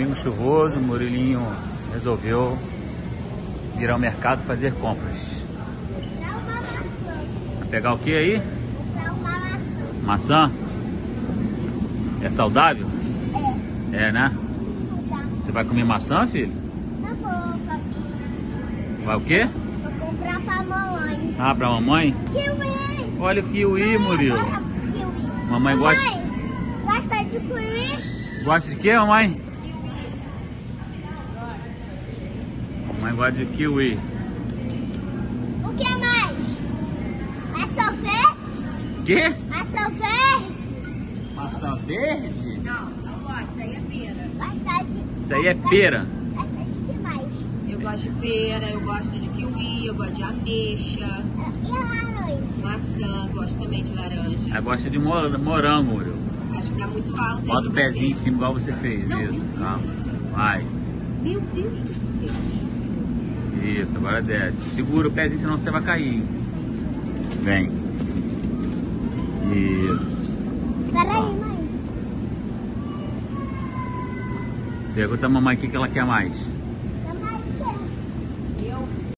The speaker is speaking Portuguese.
Domingo chuvoso, o Murilinho resolveu vir ao mercado fazer compras. Vai pegar o que aí? Maçã. Maçã? É saudável? É. É, né? Você vai comer maçã, filho? Tá bom, papai. Vai o quê? Vou comprar pra mamãe. Ah, pra mamãe? Kiwi! Olha o kiwi, Murilo. Bora pro kiwi. Mamãe gosta- Mamãe, gosta de kiwi? Gosta de quê, mamãe? Gosta de kiwi. O que mais? É sorvete? Quê? É sorvete? Maçã verde? Não, não gosto. Isso aí é pera. Gosta de... Isso aí é pera. Que mais? Eu gosto de pera, eu gosto de kiwi, eu gosto de ameixa, E a laranja? maçã, gosto também de laranja. Ela gosta de mo- morango, Murilo. Acho que tá muito alto. Bota o pra você. pezinho em cima igual você fez. Não, Isso, calma. Vai. Meu Deus do céu. Isso, agora desce. Segura o pezinho, senão você vai cair. Vem. Isso. Peraí, mãe. Pergunta a mamãe o que ela quer mais.